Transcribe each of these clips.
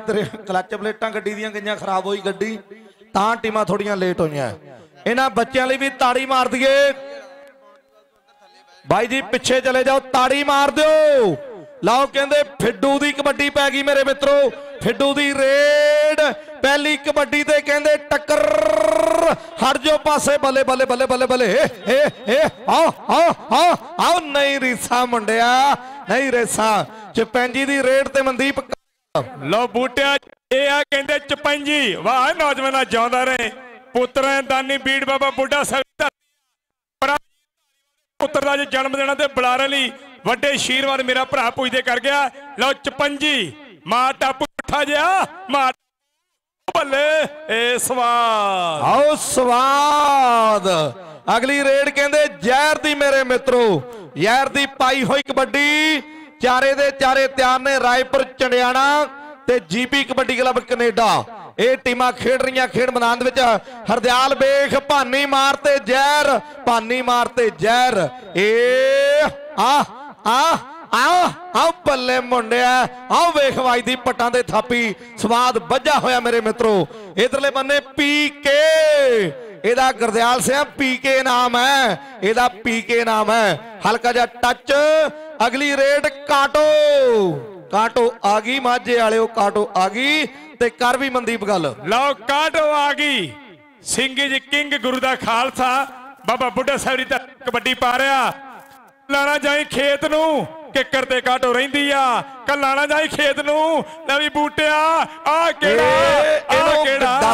ਤੇਰੇ ਕਲੱਚ ਪਲੇਟਾਂ ਗੱਡੀ ਦੀਆਂ ਗਈਆਂ, ਖਰਾਬ ਹੋਈ ਗੱਡੀ। ਤਾਂ ਟੀਮਾਂ ਥੋੜੀਆਂ ਲੇਟ ਹੋਈਆਂ। ਇਹਨਾਂ ਬੱਚਿਆਂ ਲਈ ਵੀ ਤਾੜੀ ਮਾਰ ਦਈਏ। ਬਾਈ ਜੀ, ਪਿੱਛੇ ਚਲੇ ਜਾਓ, ਤਾੜੀ ਮਾਰ ਦਿਓ। ਲਓ, ਕਹਿੰਦੇ ਫਿੱਡੂ ਦੀ ਕਬੱਡੀ ਪੈ ਗਈ ਮੇਰੇ ਮਿੱਤਰੋ। ਫਿੱਡੂ ਦੀ ਰੇਡ, ਪਹਿਲੀ ਕਬੱਡੀ ਤੇ ਕਹਿੰਦੇ ਟੱਕਰ। ਹਟ ਜਾਓ ਪਾਸੇ, ਬੱਲੇ ਬੱਲੇ ਬੱਲੇ ਬੱਲੇ ਬੱਲੇ। ਏ ਏ ਏ ਆਓ ਆਓ ਆਓ ਆਓ ਨਹੀਂ ਰੀਸਾ ਮੁੰਡਿਆ, ਨਹੀਂ ਰੇਸਾ। ਚਪੈਂਜੀ ਦੀ ਰੇਡ ਤੇ ਮਨਦੀਪ ਲੋ ਬੂਟਿਆ ਇਹ ਆ ਕਹਿੰਦੇ ਚਪੰਜੀ। ਵਾਹ, ਨੌਜਵਾਨਾਂ ਜਿਉਂਦਾ ਰਹੇ। ਪੁੱਤਰਾਂ ਦਾਨੀ ਬੀੜ ਬਾਬਾ ਬੁੱਢਾ ਸਾਹਿਬ ਪੁੱਤਰ ਦਾ ਜਨਮ ਦਿਨ ਤੇ ਬੁਲਾਰੇ ਲਈ ਵੱਡੇ ਆਸ਼ੀਰਵਾਦ ਮੇਰਾ ਭਰਾ ਪੁੱਜਦੇ ਕਰ ਗਿਆ। ਲਓ ਚਪੰਜੀ, ਮਾਂ ਟੱਪ ਉੱਠਾ ਜਿਆ ਮਾਂ ਬੱਲੇ, ਏ ਸਵਾਦ। ਆਓ ਸਵਾਦ। ਅਗਲੀ ਰੇਡ ਕਹਿੰਦੇ, ਜ਼ਹਿਰ ਦੀ ਮੇਰੇ ਮਿੱਤਰੋ, ਜ਼ਹਿਰ ਦੀ ਪਾਈ ਹੋਈ ਕਬੱਡੀ। ਚਾਰੇ ਦੇ ਚਾਰੇ ਤਿਆਰ ਨੇ, ਰਾਏਪੁਰ, ਚੰਡਿਆਣਾ ਤੇ ਜੀਪੀ ਕਬੱਡੀ ਕਲੱਬ ਕੈਨੇਡਾ। ਇਹ ਟੀਮਾਂ ਖੇਡ ਰਹੀਆਂ ਖੇਡ ਮੈਦਾਨ ਦੇ ਵਿੱਚ। ਹਰਦਿਆਲ ਬੇਖ ਭਾਨੀ ਮਾਰ ਤੇ ਜ਼ਹਿਰ, ਭਾਨੀ ਮਾਰ ਤੇ ਜ਼ਹਿਰ। ਏ, ਆ ਆ ਆਓ ਆਓ ਬੱਲੇ ਮੁੰਡਿਆ ਆਓ ਵੇਖ ਵੱਜਦੀ ਪੱਟਾਂ ਦੇ ਥਾਪੀ। ਸਵਾਦ ਵੱਜਾ ਹੋਇਆ ਮੇਰੇ ਮਿੱਤਰੋ। ਇਧਰਲੇ ਬੰਨੇ ਪੀ ਕੇ। ਇਹਦਾ ਗੁਰਦਿਆਲ ਸਿੰਘ ਪੀ ਕੇ ਨਾਮ ਹੈ। ਇਹਦਾ ਪੀ ਕੇ ਨਾਮ ਹੈ। ਹਲਕਾ ਜਿਹਾ ਟੱਚ ਅਗਲੀ ਰੇਡ ਕਾਟੋ। ਕਾਟੋ ਆ ਗਈ ਮਾਝੇ ਵਾਲਿਓ ਕਾਟੋ ਆ ਗਈ ਤੇ ਕਰ ਵੀ ਮਨਦੀਪ ਗੱਲ। ਲਓ ਕਾਟੋ ਆ ਗਈ। ਸਿੰਘ ਜੀ ਕਿੰਗ ਗੁਰੂ ਦਾ ਖਾਲਸਾ। ਬਾਬਾ ਬੁੱਢਾ ਸਾਹਿਬ ਦੀ ਤਾਂ ਕਬੱਡੀ ਪਾ ਰਿਹਾ। ਲਾਣਾ ਜਾਈ ਖੇਤ ਨੂੰ ਕਿੱਕਰ ਤੇ ਕਾਟੋ ਰਹਿੰਦੀ ਆ। ਕੱਲਾਣਾ ਜਾਈ ਖੇਤ ਨੂੰ ਨਵੀਂ ਬੂਟਿਆ ਆ ਕਿਹੜਾ?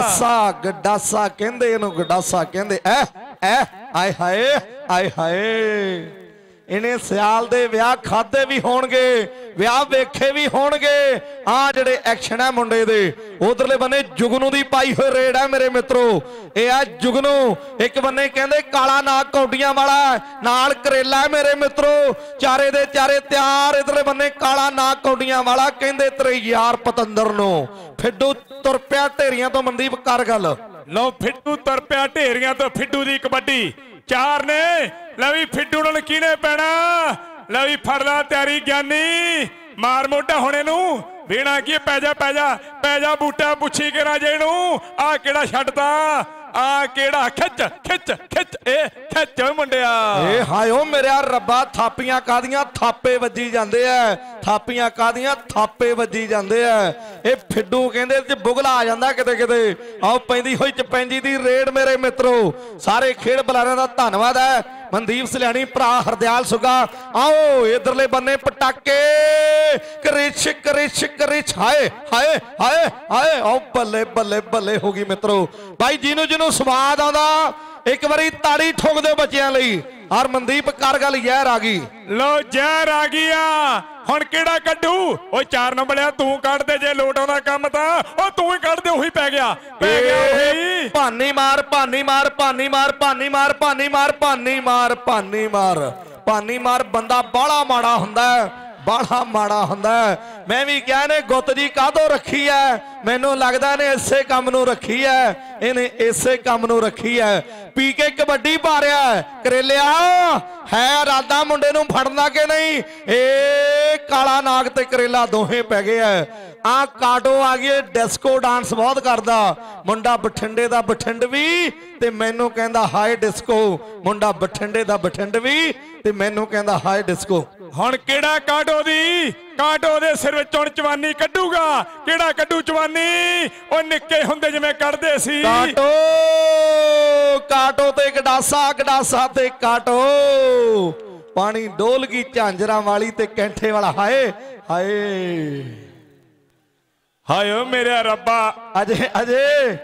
ਗਡਾਸਾ ਗਡਾਸਾ ਕਹਿੰਦੇ ਇਹਨੂੰ ਗਡਾਸਾ ਕਹਿੰਦੇ ਐ ਐ ਆਏ ਹਾਏ ਆਏ ਹਾਏ। ਇਹਨੇ ਸਿਆਲ ਦੇ ਵਿਆਹ ਖਾਦੇ ਵੀ ਹੋਣਗੇ, ਵਿਆਹ ਵੇਖੇ ਵੀ ਹੋਣਗੇ। ਆ ਜਿਹੜੇ ਐਕਸ਼ਨ ਹੈ ਮੁੰਡੇ ਦੇ, ਉਧਰਲੇ ਬੰਨੇ ਜੁਗਨੂ ਦੀ ਪਾਈ ਹੋਈ ਰੇਡ ਹੈ ਮੇਰੇ ਮਿੱਤਰੋ। ਇਹ ਆ ਜੁਗਨੂ, ਇੱਕ ਬੰਨੇ ਕਹਿੰਦੇ ਕਾਲਾ ਨਾਗ ਕੌਡੀਆਂ ਵਾਲਾ, ਨਾਲ ਕਰੇਲਾ ਮੇਰੇ ਮਿੱਤਰੋ। ਚਾਰੇ ਦੇ ਚਾਰੇ ਤਿਆਰ, ਇਧਰਲੇ ਬੰਨੇ ਕਾਲਾ ਨਾਗ ਕੌਡੀਆਂ ਵਾਲਾ, ਕਹਿੰਦੇ ਤੇਰੇ ਯਾਰ ਪਤੰਦਰ ਨੂੰ। ਫਿੱਡੂ ਤੁਰ ਪਿਆ ਢੇਰੀਆਂ ਤੋਂ ਮਨਦੀਪ ਕਰ ਗੱਲ ਲਓ, ਫਿੱਡੂ ਤੁਰ ਪਿਆ ਢੇਰੀਆਂ ਤੋਂ ਫਿੱਡੂ ਦੀ ਕਬੱਡੀ। ਚਾਰ ਨੇ। ਲੈ ਵੀ ਫਿੱਡੂ ਨਾਲ ਕਿਹਨੇ ਪੈਣਾ। ਲੈ ਵੀ ਫੜ ਲਾ ਤਿਆਰੀ ਗਿਆਨੀ। ਮਾਰ ਮੋਢਾ ਹੁਣੇ ਨੂੰ ਵੇਣਾ ਕੀ ਪੈ ਜਾ ਪੈ ਜਾ। ਪੈ ਜਾ ਬੂਟਾ, ਪੁੱਛੀ ਕੇ ਰਾਜੇ ਨੂੰ। ਆ ਕਿਹੜਾ ਛੱਡਦਾ? ਆ ਕਿਹੜਾ? ਖਿੱਚ ਖਿੱਚ ਖਿੱਚ। ਏ ਖਿੱਚ ਮੁੰਡਿਆ। ਏ ਹਾਇਓ ਮੇਰਿਆ ਰੱਬਾ, ਥਾਪੀਆਂ ਕਾਦੀਆਂ ਥਾਪੇ ਵੱਜੀ ਜਾਂਦੇ ਐ। ਥਾਪੀਆਂ ਕਾਦੀਆਂ ਥਾਪੇ ਵੱਜੀ ਜਾਂਦੇ ਐ। ਇਹ ਫਿੱਡੂ ਕਹਿੰਦੇ ਤੇ ਬੁਗਲਾ ਆ ਜਾਂਦਾ ਕਿਤੇ ਕਿਤੇ। ਆਓ ਪੈਂਦੀ ਹੋਈ ਚਪੈਂਜੀ ਦੀ ਰੇਡ ਮੇਰੇ ਮਿੱਤਰੋ। ਸਾਰੇ ਖੇਡ ਬੁਲਾਰਿਆਂ ਦਾ ਧੰਨਵਾਦ ਹੈ ਮਨਦੀਪ ਸਲਿਆਣੀ ਭਰਾ ਹਰਦਿਆਲ ਸੁਗਾ। ਆਓ, ਇਧਰਲੇ ਬੰਨੇ ਪਟਾਕੇ। ਕ੍ਰਿਸ਼ ਕ੍ਰਿਸ਼ ਕ੍ਰਿਸ਼ ਹਾਏ ਹਾਏ ਹਾਏ ਹਾਏ। ਆਓ, ਬੱਲੇ ਬੱਲੇ ਬੱਲੇ ਹੋ ਗਈ ਮਿੱਤਰੋ। ਬਾਈ, ਜਿਹਨੂੰ ਜਿਹਨੂੰ ਸਵਾਦ ਆਉਂਦਾ, ਇੱਕ ਵਾਰੀ ਤਾੜੀ ਠੋਕ ਦਿਓ ਬੱਚਿਆਂ ਲਈ। ਔਰ ਮਨਦੀਪ ਕਰ ਗੱਲ ਯਾਰ ਆ ਗਈ। ਲੋ ਜ਼ਹਿਰ ਆ ਗਿਆ ਹੁਣ ਕਿਹੜਾ ਕੱਢੂ? ਓਏ ਚਾਰ ਨੰਬਰਿਆ ਤੂੰ ਕੱਢ ਦੇ ਜੇ ਲੋਟ ਆਉਂਦਾ ਕੰਮ ਤਾਂ। ਉਹ ਤੂੰ ਹੀ ਕੱਢ ਦੇ ਉਹੀ ਪੈ ਗਿਆ। ਪੈ ਗਿਆ ਉਹੀ। ਭਾਨੀ ਮਾਰ ਭਾਨੀ ਮਾਰ ਭਾਨੀ ਮਾਰ ਭਾਨੀ ਮਾਰ ਭਾਨੀ ਮਾਰ ਭਾਨੀ ਮਾਰ ਭਾਨੀ ਮਾਰ। ਭਾਨੀ ਮਾਰ ਬੰਦਾ ਬਾਹਲਾ ਮਾੜਾ ਹੁੰਦਾ ਹੈ ਬਾਹਲਾ ਮਾੜਾ ਹੁੰਦਾ। ਮੈਂ ਵੀ ਕਿਹਾ ਨੇ ਗੁੱਤ ਜੀ ਕਾਹਦੋਂ ਰੱਖੀ ਐ ਮੈਨੂੰ ਲੱਗਦਾ ਨੇ ਇਸੇ ਕੰਮ ਨੂੰ ਰੱਖੀ ਐ। ਇਹਨੇ ਇਸੇ ਕੰਮ ਨੂੰ ਰੱਖੀ ਐ। ਪੀ ਕੇ ਕਬੱਡੀ ਪਾ ਕਰੇਲਿਆ, ਹੈ ਰਾਦਾ ਮੁੰਡੇ ਨੂੰ ਫੜਨਾ ਕਿ ਨਹੀਂ? ਏ ਕਾਲਾ ਨਾਗ ਤੇ ਕਰੇਲਾ ਦੋਹੇ ਪੈ ਗਏ ਐ। ਆ ਕਾਟੋ ਆ ਗਈ ਡਿਸਕੋ ਡਾਂਸ ਬਹੁਤ ਕਰਦਾ। ਮੁੰਡਾ ਬਠਿੰਡੇ ਦਾ ਬਠਿੰਡਵੀ ਤੇ ਮੈਨੂੰ ਕਹਿੰਦਾ, ਹਾਏ ਡਿਸਕੋ। ਮੁੰਡਾ ਬਠਿੰਡੇ ਦਾ ਬਠਿੰਡਵੀ ਤੇ ਮੈਨੂੰ ਕਹਿੰਦਾ, ਹਾਏ ਡਿਸਕੋ। ਹੁਣ ਕਿਹੜਾ ਕਾਟੋ ਦੀ? ਕਾਟੋ ਦੇ ਸਿਰ ਵਿੱਚ ਚਵਾਨੀ ਕੱਢੂਗਾ। ਕਿਹੜਾ ਕੱਢੂ ਚਵਾਨੀ ਉਹ ਨਿੱਕੇ ਹੁੰਦੇ ਜਿਵੇਂ ਕੱਢਦੇ ਸੀ। ਕਾਟੋ ਕਾਟੋ ਤੇ ਗਡਾਸਾ ਗਡਾਸਾ ਤੇ ਕਾਟੋ। ਪਾਣੀ ਡੋਲ ਗਈ ਝਾਂਜਰਾਂ ਵਾਲੀ ਤੇ ਕੈਂਠੇ ਵਾਲਾ। ਹਾਏ ਹਾਏ। ਹਾਏ ਮੇਰੇ ਰੱਬਾ। ਅਜੇ ਅਜੇ।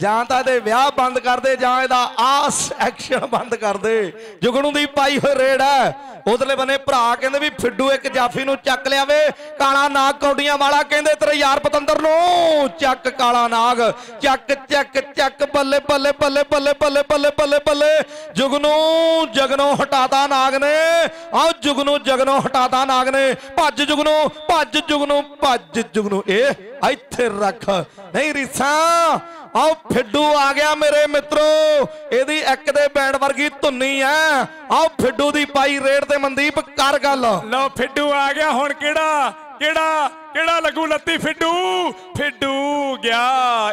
ਜਾਂ ਤਾਂ ਇਹਦੇ ਵਿਆਹ ਬੰਦ ਕਰ ਦੇ, ਜਾਂ ਇਹਦਾ ਆਸ ਐਕਸ਼ਨ ਬੰਦ ਕਰ ਦੇ। ਜੁਗਣੂ ਦੀ ਪਾਈ ਹੋਈ ਰੇਡ ਹੈ। ਉਧਰਲੇ ਬੰਨੇ ਭਰਾ ਕਹਿੰਦੇ ਵੀ ਫਿੱਡੂ ਇੱਕ ਜਾਫੀ ਨੂੰ ਚੱਕ ਲਿਆਵੇ ਕਾਲਾ ਨਾਗ ਕੌਡੀਆਂ ਵਾਲਾ ਕਹਿੰਦੇ ਤੇਰੇ ਯਾਰ ਪਤੰਦਰ ਨੂੰ। ਚੱਕ ਕਾਲਾ ਨਾਗ, ਚੱਕ ਚੱਕ ਚੱਕ, ਬੱਲੇ ਬੱਲੇ ਬੱਲੇ ਬੱਲੇ ਬੱਲੇ ਬੱਲੇ ਬੱਲੇ ਬੱਲੇ। ਜੁਗਨੂ ਜਗਨੋਂ ਹਟਾਤਾ ਨਾਗ ਨੇ। ਆਓ ਜੁਗਨੂ ਜਗਨੋਂ ਹਟਾਤਾ ਨਾਗ ਨੇ। ਭੱਜ ਜੁਗਨੂ ਭੱਜ ਜੁਗਨੂ ਭੱਜ ਜੁਗਨੂ ਇਹ ਇੱਥੇ ਰੱਖ। ਨਹੀਂ ਰੀਸਾਂ ਆਓ ਫਿੱਡੂ ਆ ਗਿਆ ਮੇਰੇ ਮਿੱਤਰੋ। ਇਹਦੀ ਇੱਕ ਦੇ ਬੈਂਡ ਵਰਗੀ ਧੁੰਨੀ ਐ। ਆਓ ਫਿੱਡੂ ਦੀ ਪਾਈ ਰੇਡ ਤੇ ਮਨਦੀਪ ਕਰ ਗੱਲ। ਲਓ ਫਿੱਡੂ ਆ ਗਿਆ ਹੁਣ ਕਿਹੜਾ? ਕਿਹੜਾ? ਕਿਹੜਾ ਲੱਗੂ ਲੱਤੀ ਫਿੱਡੂ? ਫਿੱਡੂ ਗਿਆ।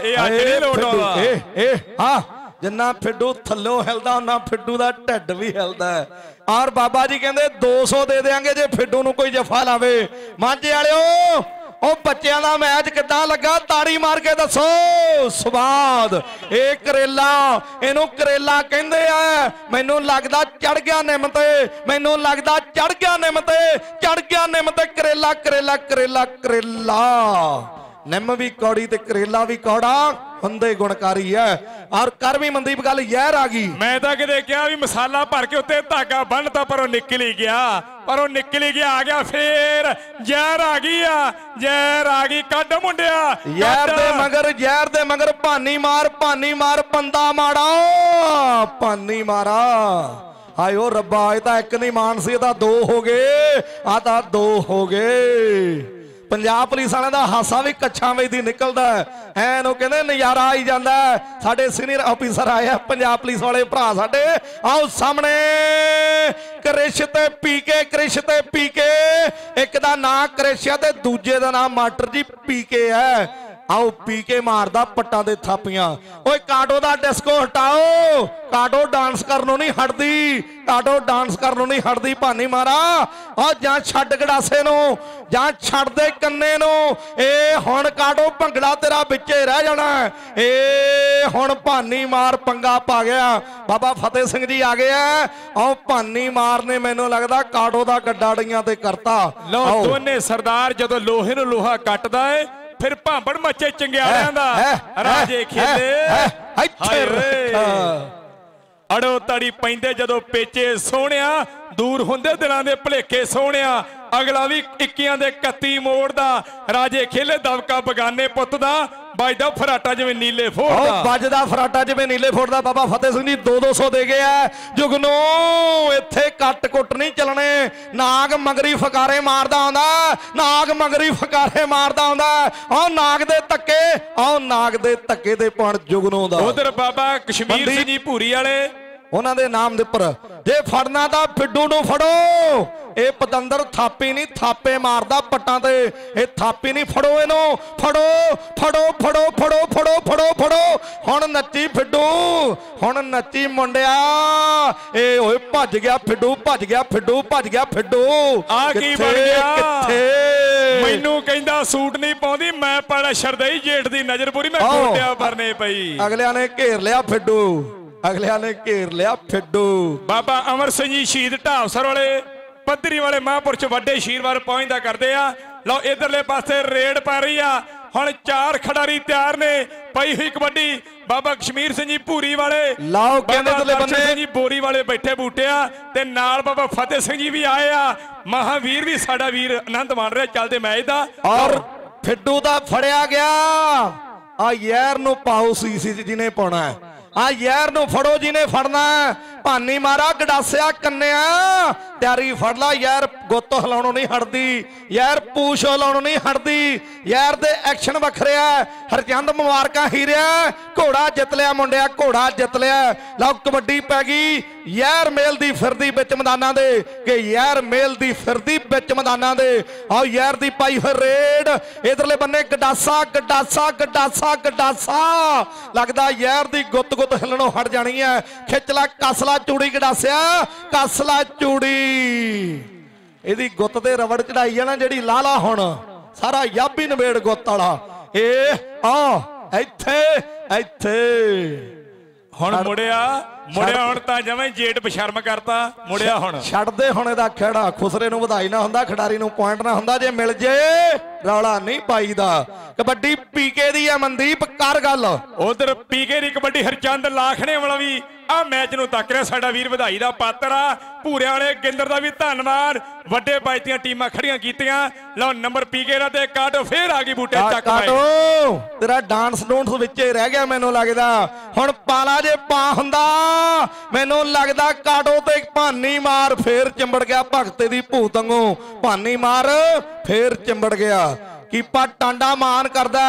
ਇਹ ਅੱਜ ਨਹੀਂ ਲੋਟ ਆਉਂਦਾ। ਏ ਏ ਹਾਂ। ਜਿੰਨਾ ਫਿੱਡੂ ਥੱਲੋਂ ਹਿਲਦਾ ਉਹਨਾਂ ਫਿੱਡੂ ਦਾ ਢਿੱਡ ਵੀ ਹਿਲਦਾ। ਔਰ ਬਾਬਾ ਜੀ ਕਹਿੰਦੇ 200 ਦੇ ਦੇਾਂਗੇ ਜੇ ਫਿੱਡੂ ਨੂੰ ਕੋਈ ਜਫਾ ਲਾਵੇ। ਮਾਝੇ ਵਾਲਿਓ ਉਹ ਬੱਚਿਆਂ ਦਾ ਮੈਚ ਕਿੱਦਾਂ ਲੱਗਾ? ਤਾੜੀ ਮਾਰ ਕੇ ਦੱਸੋ। ਸਵਾਦ। ਇਹ ਕਰੇਲਾ, ਇਹਨੂੰ ਕਰੇਲਾ ਕਹਿੰਦੇ ਆ। ਮੈਨੂੰ ਲੱਗਦਾ ਚੜ ਗਿਆ ਨਿੰਮ ਤੇ। ਮੈਨੂੰ ਲੱਗਦਾ ਚੜ ਗਿਆ ਨਿੰਮ ਤੇ। ਚੜ ਗਿਆ ਨਿੰਮ ਤੇ। ਕਰੇਲਾ ਕਰੇਲਾ ਕਰੇਲਾ ਕਰੇਲਾ। ਨਿੰਮ ਵੀ ਕੌੜੀ ਤੇ ਕਰੇਲਾ ਵੀ ਕੌੜਾ। ਹੁੰਦੇ ਗੁਣਕਾਰੀ ਐ ਔਰ ਕਰ ਵੀ ਮਨਦੀਪ ਗੱਲ ਯਾਰ ਆ ਗਈ। ਮੈਂ ਤਾਂ ਕਿਤੇ ਕਿਹਾ ਵੀ ਮਸਾਲਾ ਭਰ ਕੇ ਉੱਤੇ ਧਾਗਾ ਬੰਨਤਾ ਪਰ ਉਹ ਨਿਕਲ ਹੀ ਗਿਆ। ਪਰ ਉਹ ਨਿਕਲ ਹੀ ਗਿਆ ਆ ਗਿਆ ਫੇਰ। ਜ਼ਹਿਰ ਆ ਗਈ ਆ ਜ਼ਹਿਰ ਆ ਗਈ। ਕੱਢ ਮੁੰਡਿਆ ਕੱਢ। ਦੇ ਮਗਰ ਯਾਰ ਦੇ ਮਗਰ ਭਾਨੀ ਮਾਰ ਭਾਨੀ ਮਾਰ ਬੰਦਾ ਮਾੜਾ ਭਾਨੀ ਮਾਰਾ। ਹਾਏ ਓ ਰੱਬਾ ਇਹ ਤਾਂ ਇੱਕ ਨਹੀਂ ਮਾਨ ਸੀ ਇਹ ਤਾਂ ਦੋ ਹੋ ਗਏ ਆ ਤਾਂ ਦੋ ਹੋ ਗਏ। ਪੰਜਾਬ ਪੁਲਿਸ ਵਾਲਿਆਂ ਦਾ ਹਾਸਾ ਵੀ ਕੱਛਾਂ ਵਿੱਚ ਦੀ ਨਿਕਲਦਾ ਹੈ। ਐਨ ਉਹ ਕਹਿੰਦੇ, ਨਜ਼ਾਰਾ ਆਈ ਜਾਂਦਾ ਹੈ। ਸਾਡੇ ਸੀਨੀਅਰ ਆਫੀਸਰ ਆਏ ਆ, ਪੰਜਾਬ ਪੁਲਿਸ ਵਾਲੇ ਭਰਾ ਸਾਡੇ ਆਓ ਸਾਹਮਣੇ ਕ੍ਰਿਸ਼ ਤੇ ਪੀਕੇ ਕ੍ਰਿਸ਼ ਤੇ ਪੀ ਕੇ ਇੱਕ ਦਾ ਨਾਂ ਕ੍ਰਿਸ਼ ਆ ਤੇ ਦੂਜੇ ਦਾ ਨਾਂ ਮਾਟਰ ਜੀ ਪੀਕੇ ਹੈ ਆਓ ਪੀਕੇ ਮਾਰਦਾ ਪੱਟਾਂ ਦੇ ਥਾਪੀਆਂ। ਓਏ ਕਾਟੋ ਦਾ ਡਿਸਕੋ ਹਟਾਓ। ਕਾਟੋ ਡਾਂਸ ਕਰਨੋਂ ਨਹੀਂ ਹਟਦੀ। ਕਾਟੋ ਡਾਂਸ ਕਰਨੋਂ ਨਹੀਂ ਹਟਦੀ ਭਾਨੀ ਮਾਰਾ। ਆ ਜਾਂ ਛੱਡ ਗੜਾਸੇ ਨੂੰ ਜਾਂ ਛੱਡ ਦੇ ਕੰਨੇ ਨੂੰ। ਏ ਹੁਣ ਕਾਟੋ ਭੰਗੜਾ ਤੇਰਾ ਵਿੱਚੇ ਰਹਿ ਜਾਣਾ। ਏ ਹੁਣ ਭਾਨੀ ਮਾਰ ਪੰਗਾ ਪਾ ਗਿਆ। ਬਾਬਾ ਫਤਿਹ ਸਿੰਘ ਜੀ ਆ ਗਏ ਆ ਆਓ ਭਾਨੀ ਮਾਰ ਨੇ ਮੈਨੂੰ ਲੱਗਦਾ ਕਾਟੋ ਦਾ ਗੱਡਾ ਡਈਆਂ ਤੇ ਕਰਤਾ। ਆਓ। ਦੋਨੇ ਸਰਦਾਰ ਜਦੋਂ ਲੋਹੇ ਨੂੰ ਲੋਹਾ ਕੱਟਦਾ ਏ ਫਿਰ ਭਾਂਬੜ ਮੱਚੇ ਚੰਗਿਆੜਿਆਂ ਦਾ। ਰਾਜੇ ਖੇਲੇ। ਇੱਥੇ। ਅੜੋ ਤੜੀ ਪੈਂਦੇ ਜਦੋਂ ਪੇਚੇ ਸੋਹਣਿਆ ਦੂਰ ਹੁੰਦੇ ਦਿਲਾਂ ਦੇ ਭਲੇਖੇ ਸੋਹਣਿਆ। ਅਗਲਾ ਵੀ 21 ਦੇ 31 ਮੋੜਦਾ। ਰਾਜੇ ਖੇਲੇ ਦਵਕਾ ਬਗਾਨੇ ਪੁੱਤ ਦਾ। ਵੱਜਦਾ ਫਰਾਟਾ ਜਿਵੇਂ ਨੀਲੇ ਉਹ ਫੋੜਦਾ ਵੱਜਦਾ ਫਰਾਟਾ ਜਿਵੇਂ ਨੀਲੇ ਫੋੜਦਾ ਬਾਬਾ ਫਤਿਹ ਸਿੰਘ ਜੀ 2-200 ਦੇ ਗਏ ਆ। ਜੁਗਨੋ ਇੱਥੇ ਕੱਟ ਕੁੱਟ ਨਹੀਂ ਚੱਲਣੇ। ਨਾਗ ਮਗਰੀ ਫਕਾਰੇ ਮਾਰਦਾ ਆਉਂਦਾ। ਨਾਗ ਮਗਰੀ ਫਕਾਰੇ ਮਾਰਦਾ ਆਉਂਦਾ। ਉਹ ਨਾਗ ਦੇ ਧੱਕੇ ਉਹ ਨਾਗ ਦੇ ਧੱਕੇ ਦੇ ਪਣ ਜੁਗਨੋ ਦਾ। ਉਧਰ ਬਾਬਾ ਕਸ਼ਮੀਰ ਸਿੰਘ ਜੀ ਭੂਰੀ ਵਾਲੇ। ਉਹਨਾਂ ਦੇ ਨਾਮ ਦੇ ਉੱਪਰ ਜੇ ਫੜਨਾ ਤਾਂ ਫਿੱਡੂ ਨੂੰ ਫੜੋ। ਇਹ ਪਤੰਦਰ ਥਾਪੀ ਨਹੀਂ ਥਾਪੇ ਮਾਰਦਾ ਪੱਟਾਂ ਤੇ। ਇਹ ਥਾਪੀ ਨਹੀਂ ਫੜੋ ਇਹਨੂੰ। ਫੜੋ ਫੜੋ ਫੜੋ ਫੜੋ ਫੜੋ ਫੜੋ ਫੜੋ। ਹੁਣ ਨੱਚੀ ਫਿੱਡੂ ਹੁਣ ਨੱਚੀ ਮੁੰਡਿਆ। ਇਹ ਓਏ ਭੱਜ ਗਿਆ ਫਿੱਡੂ ਭੱਜ ਗਿਆ ਫਿੱਡੂ ਭੱਜ ਗਿਆ ਫਿੱਡੂ ਆ ਕੀ ਬਣ ਗਿਆ? ਕਿੱਥੇ? ਮੈਨੂੰ ਕਹਿੰਦਾ ਸੂਟ ਨਹੀਂ ਪਾਉਂਦੀ ਮੈਂ ਪਾੜਾ ਸ਼ਰਦਈ ਜੇਠ ਦੀ ਨਜ਼ਰ ਪੂਰੀ ਮੈਂ। ਗੋਡਿਆਂ ਪਰਨੇ ਪਈ। ਅਗਲਿਆਂ ਨੇ ਘੇਰ ਲਿਆ ਫਿੱਡੂ ਅਗਲਿਆਂ ਨੇ ਘੇਰ ਲਿਆ ਫਿੱਡੂ। ਬਾਬਾ ਅਮਰ ਸਿੰਘ ਜੀ ਸ਼ਹੀਦ ਢਾਵਸਰ ਵਾਲੇ ਪੱਧਰੀ ਵਾਲੇ ਮਹਾਂਪੁਰਸ਼ ਵੱਡੇ ਸ਼ੀਰਵਾਰ ਪਹੁੰਚਦਾ ਕਰਦੇ ਆ। ਲਓ ਇਧਰਲੇ ਪਾਸੇ ਰੇਡ ਪੈ ਰਹੀ ਆ। ਹੁਣ ਚਾਰ ਖਿਡਾਰੀ ਤਿਆਰ ਨੇ ਪਈ ਹੋਈ ਕਬੱਡੀ। ਬਾਬਾ ਕਸ਼ਮੀਰ ਸਿੰਘ ਜੀ ਭੂਰੀ ਵਾਲੇ ਲਓ ਕਹਿੰਦੇ ਬੰਨੇ ਸਿੰਘ ਜੀ ਬੋਰੀ ਵਾਲੇ ਬੈਠੇ ਬੂਟਿਆ ਤੇ ਨਾਲ ਬਾਬਾ ਫਤਿਹ ਸਿੰਘ ਜੀ ਵੀ ਆਏ ਆ। ਮਹਾਵੀਰ ਵੀ ਸਾਡਾ ਵੀਰ ਆਨੰਦ ਮਾਣ ਰਿਹਾ ਚੱਲਦੇ ਮੈਚ ਦਾ। ਔਰ ਫਿੱਡੂ ਦਾ ਫੜਿਆ ਗਿਆ। ਆ ਯਾਰ ਨੂੰ ਪਾਓ ਸੀਸੀ ਜਿਹਨੇ ਪਾਉਣਾ ਹੈ। ਆ ਯਾਰ ਨੂੰ ਫੜੋ ਜਿਹਨੇ ਫੜਨਾ। ਭਾਨੀ ਮਾਰਾ ਗਡਾਸਿਆ ਕੰਨਿਆ। ਤਿਆਰੀ ਫੜ ਲਾ, ਯਾਰ ਗੁੱਤ ਹਿਲਾਉਣੋਂ ਨਹੀਂ ਹਟਦੀ, ਯਾਰ ਪੂਛ ਹਿਲਾਉਣੋਂ ਨਹੀਂ ਹਟਦੀ, ਯਾਰ ਦੇ ਐਕਸ਼ਨ ਵੱਖਰਿਆ ਹਰਚੰਦ ਮੁਬਾਰਕਾਂ ਹੀਰਿਆ, ਘੋੜਾ ਜਿੱਤ ਲਿਆ ਮੁੰਡਿਆ, ਘੋੜਾ ਜਿੱਤ ਲਿਆ। ਲਓ ਕਬੱਡੀ ਪੈ ਗਈ, ਯਾਰ ਮੇਲ ਦੀ ਫਿਰਦੀ ਵਿੱਚ ਮੈਦਾਨਾਂ ਦੇ, ਕਿ ਯਾਰ ਮੇਲ ਦੀ ਫਿਰਦੀ ਵਿੱਚ ਮੈਦਾਨਾਂ ਦੇ। ਆਓ ਯਾਰ ਦੀ ਪਾਈ ਹੋਈ ਰੇਡ, ਇਧਰਲੇ ਬੰਨੇ ਗਡਾਸਾ ਗਡਾਸਾ ਗਡਾਸਾ ਗਡਾਸਾ। ਲੱਗਦਾ ਯਾਰ ਦੀ ਗੁੱਤ ਗੁੱਤ ਹਿੱਲਣੋਂ ਹਟ ਜਾਣੀ ਹੈ। ਖਿੱਚ ਲੈ। ਕਸਲਾ ਚੂੜੀ ਗਡਾਸਿਆ ਕਸਲਾ ਚੂੜੀ। ਇਹਦੀ ਗੁੱਤ ਤੇ ਰਵੜ ਚੜਾਈ ਆ ਨਾ ਜਿਹੜੀ ਲਾਲਾ ਹੁਣ। ਸਾਰਾ ਯਾਬੀ ਨਵੇੜ ਗੁੱਤ ਵਾਲਾ। ਇਹ ਆ ਇੱਥੇ ਇੱਥੇ। ਹੁਣ ਮੁੜਿਆ ਮੁੜਿਆ ਹੁਣ ਤਾਂ ਜਵੇਂ ਜੇਠ ਬਸ਼ਰਮ ਕਰਤਾ। ਮੁੜਿਆ ਹੁਣ। ਛੱਡਦੇ ਹੁਣ ਇਹਦਾ ਖੇੜਾ। ਖੁਸਰੇ ਨੂੰ ਵਧਾਈ ਨਾ ਹੁੰਦਾ ਖਿਡਾਰੀ ਨੂੰ ਪੁਆਇੰਟ ਨਾ ਹੁੰਦਾ। ਜੇ ਮਿਲ ਜੇ ਰੌਲਾ ਨਹੀਂ ਪਾਈਦਾ। ਕਬੱਡੀ ਪੀਕੇ ਦੀ ਆ ਮਨਦੀਪ ਕਰ ਗੱਲ। ਉਧਰ ਪੀਕੇ ਦੀ ਕਬੱਡੀ ਹਰਚੰਦ ਲਾਖਣੇ ਵਾਲਾ ਵੀ ਆ ਮੈਚ ਨੂੰ ਤੱਕ ਰਿਹਾ ਸਾਡਾ ਵੀਰ ਵਧਾਈ ਦਾ ਪਾਤਰ ਆ। ਭੂਰੇ ਵਾਲੇ ਗਿੰਦਰ ਦਾ ਵੀ ਧੰਨਵਾਦ। ਵੱਡੇ ਬਾਈਤੀਆਂ ਟੀਮਾਂ ਖੜੀਆਂ ਕੀਤੀਆਂ। ਲਓ ਨੰਬਰ ਪੀਕੇ ਦਾ ਤੇ ਕਾਟੋ ਫੇਰ ਆ ਗਈ ਬੂਟੇ ਚੱਕ ਪਾਏ ਕਾਟੋ ਤੇਰਾ ਡਾਂਸ ਡੂੰਸ ਵਿੱਚੇ ਰਹਿ ਗਿਆ ਮੈਨੂੰ ਲੱਗਦਾ। ਹੁਣ ਪਾਲਾ ਜੇ ਪਾ ਹੁੰਦਾ ਮੈਨੂੰ ਲੱਗਦਾ ਕਾਟੋ ਤੇ ਭਾਨੀ ਮਾਰ ਫੇਰ ਚਿੰਬੜ ਗਿਆ ਭਗਤੇ ਦੀ ਭੂਤ ਵਾਂਗੂ। ਭਾਨੀ ਮਾਰ ਫੇਰ ਚਿੰਬੜ ਗਿਆ। ਕੀਪਾ ਟਾਂਡਾ ਮਾਨ ਕਰਦਾ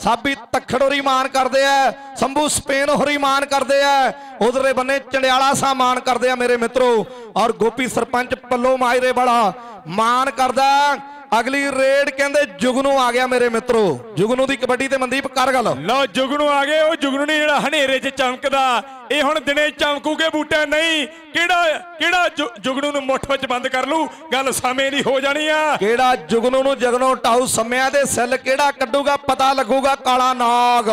ਸਾਬੀ ਤਖੜ ਹੋਰੀ ਮਾਨ ਕਰਦੇ ਆ ਸੰਭੂ ਸਪੇਨ ਹੋਰੀ ਮਾਨ ਕਰਦੇ ਆ ਉਧਰਲੇ ਬੰਨੇ ਚੰਡਿਆਲਾ ਸਾ ਮਾਨ ਕਰਦੇ ਆ ਮੇਰੇ ਮਿੱਤਰੋ। ਔਰ ਗੋਪੀ ਸਰਪੰਚ ਪੱਲੋ ਮਾਇਰੇ ਵਾਲਾ ਮਾਨ ਕਰਦਾ ਅਗਲੀ ਰੇਡ ਕਹਿੰਦੇ ਜੁਗਨੂ ਆ ਗਿਆ ਮੇਰੇ ਮਿੱਤਰੋ। ਜੁਗਨੂ ਦੀ ਕਬੱਡੀ ਤੇ ਮਨਦੀਪ ਕਰ ਗੱਲ। ਲਓ ਜੁਗਨੂ ਆ ਗਏ। ਉਹ ਜੁਗਨੂ ਨਹੀਂ ਜਿਹੜਾ ਹਨੇਰੇ 'ਚ ਚਮਕਦਾ। ਇਹ ਹੁਣ ਦਿਨੇ ਚਮਕੂਗੇ ਬੂਟਾ ਨਹੀਂ। ਕਿਹੜਾ ਕਿਹੜਾ ਜੁਗਨੂ ਨੂੰ ਮੁੱਠ ਵਿੱਚ ਬੰਦ ਕਰ ਲੂ ਗੱਲ ਸਮੇਂ ਦੀ ਹੋ ਜਾਣੀ ਆ। ਕਿਹੜਾ ਜੁਗਨੂ ਨੂੰ ਜਗਨੋ ਟਾਊ ਸੰਮਿਆਂ ਦੇ ਸੈੱਲ ਕਿਹੜਾ ਕੱਢੂਗਾ ਪਤਾ ਲੱਗੂਗਾ। ਕਾਲਾ ਨਾਗ।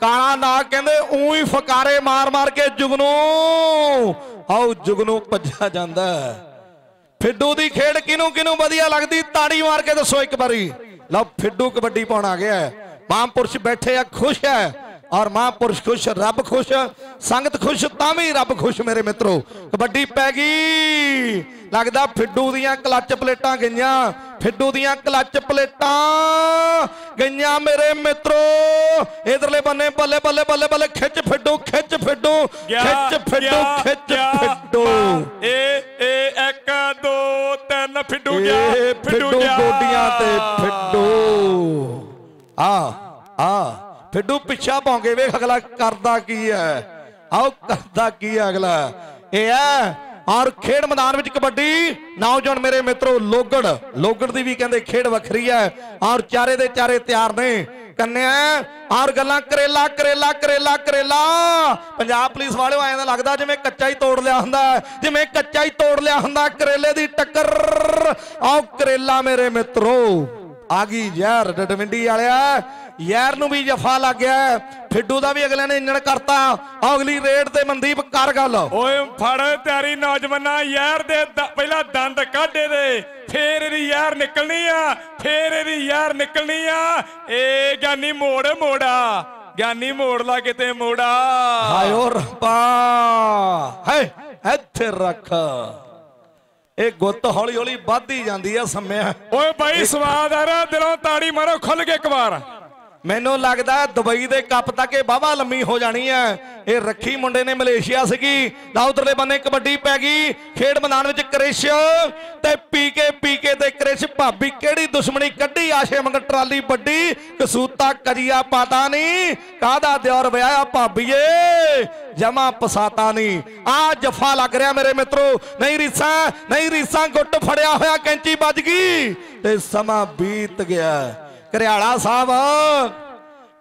ਕਾਲਾ ਨਾਗ ਕਹਿੰਦੇ ਉਹੀ ਫਕਾਰੇ ਮਾਰ ਮਾਰ ਕੇ ਜੁਗਨੂ। ਆਓ ਜੁਗਨੂ ਭੱਜਾ ਜਾਂਦਾ। ਫਿੱਡੂ ਦੀ ਖੇਡ ਕਿਨੂੰ ਕਿਨੂੰ ਵਧੀਆ ਲੱਗਦੀ? ਤਾੜੀ ਮਾਰ ਕੇ ਦੱਸੋ ਇੱਕ ਵਾਰੀ। ਲਓ, ਫਿੱਡੂ ਕਬੱਡੀ ਪਾਉਣ ਆ ਗਿਆ ਹੈ। ਮਹਾਂਪੁਰਸ਼ ਬੈਠੇ ਆ, ਖੁਸ਼ ਹੈ। ਔਰ ਮਹਾਂਪੁਰਸ਼ ਖੁਸ਼ ਰੱਬ ਖੁਸ਼ ਸੰਗਤ ਖੁਸ਼ ਤਾਂ ਵੀ ਰੱਬ ਖੁਸ਼ ਮੇਰੇ ਮਿੱਤਰੋ। ਕਬੱਡੀ ਪੈ ਗਈ। ਲੱਗਦਾ ਫਿੱਡੂ ਦੀਆਂ ਕਲੱਚ ਪਲੇਟਾਂ ਗਈਆਂ। ਫਿੱਡੂ ਦੀਆਂ ਕਲੱਚ ਪਲੇਟਾਂ ਗਈਆਂ ਮੇਰੇ ਮਿੱਤਰੋ। ਇਧਰਲੇ ਬੰਨੇ ਬੱਲੇ ਬੱਲੇ ਬੱਲੇ ਬੱਲੇ ਖਿੱਚ ਫਿੱਡੂ ਖਿੱਚ ਫਿੱਡੂ ਖਿੱਚ ਫਿੱਡੂ ਖਿੱਚ ਫਿੱਡੂ। ਇਹ ਇਹ 1 2 3 ਫਿੱਡੂ ਗਿਆ ਫਿੱਡੂ ਗਿਆ। ਗੋਡੀਆਂ ਤੇ ਫਿੱਡੂ। ਆ ਆ। ਫਿੱਡੂ ਪਿੱਛਾ ਭੌਂਕੇ ਵੇਖ ਅਗਲਾ ਕਰਦਾ ਕੀ ਹੈ? ਆਓ ਕਰਦਾ ਕੀ ਹੈ ਅਗਲਾ? ਇਹ ਹੈ, ਔਰ ਖੇਡ ਮੈਦਾਨ ਵਿੱਚ ਕਬੱਡੀ। ਨੌਜਵਾਨ ਮੇਰੇ ਮਿੱਤਰੋ, ਲੋਗੜ ਲੋਗੜ ਦੀ ਵੀ ਕਹਿੰਦੇ ਖੇਡ ਵੱਖਰੀ ਹੈ, ਔਰ ਚਾਰੇ ਦੇ ਚਾਰੇ ਤਿਆਰ ਨੇ। ਕੰਨਿਆ, ਔਰ ਗੱਲਾਂ ਕਰੇਲਾ ਕਰੇਲਾ ਕਰੇਲਾ ਕਰੇਲਾ। ਪੰਜਾਬ ਪੁਲਿਸ ਵਾਲਿਓ, ਐਂ ਦਾ ਲੱਗਦਾ ਜਿਵੇਂ ਕੱਚਾ ਹੀ ਤੋੜ ਲਿਆ ਹੁੰਦਾ ਜਿਵੇਂ ਕੱਚਾ ਹੀ ਤੋੜ ਲਿਆ ਹੁੰਦਾ ਕਰੇਲੇ ਦੀ ਟੱਕਰ। ਆਓ ਕਰੇਲਾ ਮੇਰੇ ਮਿੱਤਰੋ, ਆ ਗਈ ਯਾਰ ਡਡਵਿੰਡੀ ਵਾਲਿਆ। ਯਾਰ ਨੂੰ ਵੀ ਜਫਾ ਲੱਗ ਗਿਆ। ਫਿੱਡੂ ਦਾ ਵੀ ਅਗਲੇ ਨੇ ਇੰਜਣ ਕਰਤਾ। ਅਗਲੀ ਰੇਡ ਤੇ ਮਨਦੀਪ ਕਰ ਗੱਲ। ਓਏ ਫੜ ਤਿਆਰੀ ਨੌਜਵਾਨਾ ਯਾਰ ਦੇ ਦ- ਪਹਿਲਾਂ ਦੰਦ ਕਾਢੇ ਦੇ ਫੇਰ ਇਹਦੀ ਯਾਰ ਨਿਕਲਣੀ ਆ ਫੇਰ ਇਹਦੀ ਯਾਰ ਨਿਕਲਣੀ ਆ। ਏ ਗਿਆਨੀ ਮੋੜ ਮੋੜਾ। ਗਿਆਨੀ ਮੋੜ ਲਾ ਕਿਤੇ ਮੋੜਾ। ਹਾਇਓ ਰੱਬਾ। ਹੈ ਇੱਥੇ ਰੱਖ। ਇਹ ਗੁੱਤ ਹੌਲੀ ਹੌਲੀ ਵੱਧਦੀ ਜਾਂਦੀ ਆ ਸੰਮਿਆ। ਓਏ ਬਾਈ ਸਵਾਦ ਆ ਰਿਹਾ। ਦਿਲੋਂ ਤਾੜੀ ਮਾਰੋ ਖੁੱਲ ਕੇ ਇੱਕ ਵਾਰ। ਮੈਨੂੰ ਲੱਗਦਾ ਦੁਬਈ ਦੇ ਕੱਪ ਤੱਕ ਇਹ ਬਾਬਾ ਲੰਮੀ ਹੋ ਜਾਣੀ ਹੈ। ਇਹ ਰੱਖੀ ਮੁੰਡੇ ਨੇ ਮਲੇਸ਼ੀਆ ਸੀਗੀ। ਨਾ ਉਧਰਲੇ ਬੰਨੇ ਕਬੱਡੀ ਪੈ ਗਈ। ਖੇਡ ਮੈਦਾਨ ਵਿੱਚ ਕ੍ਰਿਸ਼ ਤੇ ਪੀਕੇ ਪੀਕੇ ਤੇ ਕ੍ਰਿਸ਼। ਭਾਬੀ ਕਿਹੜੀ ਦੁਸ਼ਮਣੀ ਕੱਢੀ? ਆਸ਼ੇ ਮੰਗ ਟਰਾਲੀ ਵੱਡੀ। ਕਸੂਤਾ ਕਰੀਆ ਪਾਤਾ ਨਹੀਂ। ਕਾਹਦਾ ਦਿਓਰ ਵਿਆਹਿਆ ਭਾਬੀਏ? ਜਮਾ ਪਸਾਤਾ ਨਹੀਂ। ਆ ਜਫਾ ਲੱਗ ਰਿਹਾ ਮੇਰੇ ਮਿੱਤਰੋ। ਨਹੀਂ ਰੀਸਾਂ ਨਹੀਂ ਰੀਸਾਂ, ਗੁੱਟ ਫੜਿਆ ਹੋਇਆ ਕੈਂਚੀ ਵੱਜ ਗਈ। ਤੇ ਸਮਾਂ ਬੀਤ ਗਿਆ। ਘਰਿਆਲਾ ਸਾਹਿਬ।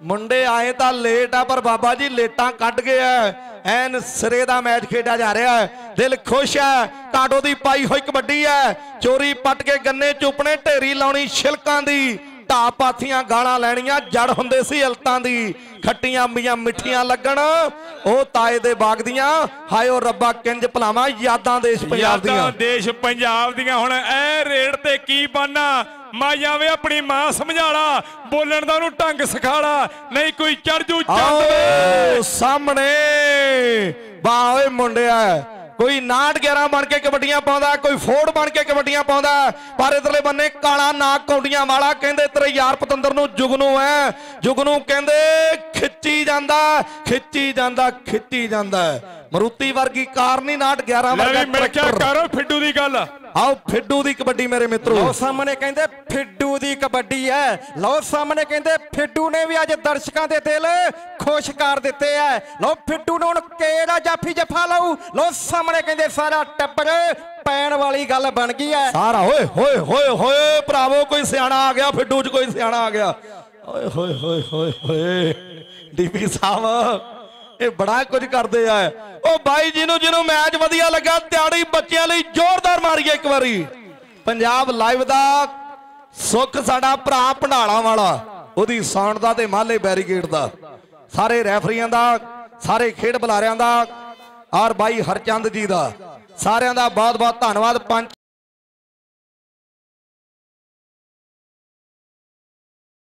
ਮੁੰਡੇ ਆਏ ਤਾਂ ਲੇਟ ਆ, ਪਰ ਬਾਬਾ ਜੀ ਲੇਟਾਂ ਕੱਢ ਗਏ ਐ। ਐਨ ਸਿਰੇ ਦਾ ਮੈਚ ਖੇਡਿਆ ਜਾ ਰਿਹਾ ਹੈ ਦਿਲ ਖੁਸ਼ ਹੈ ਕਾਟੋ ਦੀ ਪਾਈ ਹੋਈ ਕਬੱਡੀ ਹੈ ਚੋਰੀ ਪੱਟ ਕੇ ਗੰਨੇ ਚੁੱਪਣੇ, ਢੇਰੀ ਲਾਉਣੀ ਛਿਲਕਾਂ ਦੀ। ਢਾ ਪਾਥੀਆਂ ਗਾਲਾਂ ਲੈਣੀਆਂ ਜੜ ਹੁੰਦੇ ਸੀ ਇਲਤਾਂ ਦੀ। ਖੱਟੀਆਂ ਅੰਬੀਆਂ ਮਿੱਠੀਆਂ ਲੱਗਣ ਉਹ ਤਾਏ ਦੇ ਬਾਗ ਦੀਆਂ ਹਾਇਓ ਰੱਬਾ ਕਿੰਜ ਭਲਾਵਾਂ ਯਾਦਾਂ ਦੇਸ਼ ਪੰਜਾਬ ਦੀਆਂ। ਯਾਦਾਂ ਦੇਸ਼ ਪੰਜਾਬ ਦੀਆਂ। ਹੁਣ ਐ ਰੇਡ ਤੇ ਕੀ ਬਾਨਾ? ਮਾਂ ਜਾਵੇ ਆਪਣੀ ਮਾਂ ਸਮਝਾਲਾ ਬੋਲਣ ਦਾ ਉਹਨੂੰ ਢੰਗ ਸਿਖਾਲਾ ਨਹੀਂ ਕੋਈ ਚੜ ਜੂ ਚੰਦ ਵੇ। ਸਾਹਮਣੇ। ਵਾਹ ਓਏ ਮੁੰਡਿਆ। ਕੋਈ 9 11 ਬਣ ਕੇ ਕਬੱਡੀਆਂ ਪਾਉਂਦਾ ਕੋਈ ਫੋੜ ਬਣ ਕੇ ਕਬੱਡੀਆਂ ਪਾਉਂਦਾ ਪਰ ਇਧਰਲੇ ਬੰਨੇ ਕਾਲਾ ਨਾਗ ਕੌਡੀਆਂ ਵਾਲਾ ਕਹਿੰਦੇ ਤੇਰੇ ਯਾਰ ਪਤੰਦਰ ਨੂੰ ਜੁਗਨੂ ਐ। ਜੁਗਨੂ ਕਹਿੰਦੇ ਖਿੱਚੀ ਜਾਂਦਾ ਖਿੱਚੀ ਜਾਂਦਾ ਖਿੱਚੀ ਜਾਂਦਾ। ਮਰੂਤੀ ਵਰਗੀ ਕਾਰ ਨਹੀਂ 9 11 ਲੈ ਵੀ ਵਰਗਾ ਮਿਲ ਕੇ ਕਰੋ ਫਿੱਡੂ ਦੀ ਗੱਲ। ਆਓ ਫਿੱਡੂ ਦੀ ਕਬੱਡੀ ਮੇਰੇ ਮਿੱਤਰੋ। ਲਓ ਸਾਹਮਣੇ ਕਹਿੰਦੇ ਫਿੱਡੂ ਦੀ ਕਬੱਡੀ ਹੈ। ਲਓ ਸਾਹਮਣੇ ਕਹਿੰਦੇ ਫਿੱਡੂ ਨੇ ਵੀ ਅੱਜ ਦਰਸ਼ਕਾਂ ਦੇ ਦਿਲ ਖੁਸ਼ ਕਰ ਦਿੱਤੇ ਐ ਲਓ ਫਿੱਡੂ ਨੂੰ ਹੁਣ ਕਿਹੜਾ ਜਾਫੀ ਜਫਾ ਲਾਊ। ਲਓ ਸਾਹਮਣੇ ਕਹਿੰਦੇ ਸਾਰਾ ਟੱਬਰ ਪੈਣ ਵਾਲੀ ਗੱਲ ਬਣ ਗਈ ਐ ਸਾਰਾ ਓਏ, ਹੋਏ ਹੋਏ ਹੋਏ, ਭਰਾਵੋ, ਕੋਈ ਸਿਆਣਾ ਆ ਗਿਆ, ਫਿੱਡੂ ਚ ਕੋਈ ਸਿਆਣਾ ਆ ਗਿਆ। ਓਏ, ਹੋਏ ਹੋਏ ਹੋਏ ਹੋਏ ਡੀਪੀ ਸਾਹਿਬ, ਇਹ ਬੜਾ ਕੁਝ ਕਰਦੇ ਆ। ਉਹ ਬਾਈ ਜੀ ਨੂੰ, ਜਿਹਨੂੰ ਮੈਚ ਵਧੀਆ ਲੱਗਾ ਤਿਆੜੀ ਬੱਚਿਆਂ ਲਈ ਜ਼ੋਰਦਾਰ ਮਾਰੀਏ ਇੱਕ ਵਾਰੀ। ਪੰਜਾਬ ਲਾਈਵ ਦਾ ਸੁੱਖ ਸਾਡਾ ਭਰਾ ਭੰਡਾਲਾ ਵਾਲਾ, ਉਹਦੀ ਸਾਊਂਡ ਦਾ ਤੇ ਮਾਲੇ ਬੈਰੀਕੇਡ ਦਾ। ਸਾਰੇ ਰੈਫਰੀਆਂ ਦਾ, ਸਾਰੇ ਖੇਡ ਬੁਲਾਰਿਆਂ ਦਾ ਔਰ ਬਾਈ ਹਰਚੰਦ ਜੀ ਦਾ। ਸਾਰਿਆਂ ਦਾ ਬਹੁਤ ਬਹੁਤ ਧੰਨਵਾਦ, ਪੰਜ